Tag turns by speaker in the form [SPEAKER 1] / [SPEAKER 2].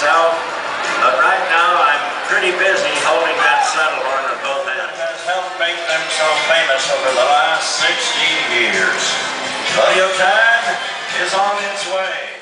[SPEAKER 1] myself, but right now I'm pretty busy holding that saddle horn at both ends.
[SPEAKER 2] Has helped make them so famous over the last 16 years. Rodeo time is on its way.